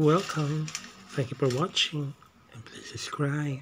welcome. Thank you for watching and please subscribe.